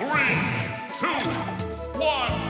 Three, two, one.